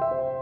you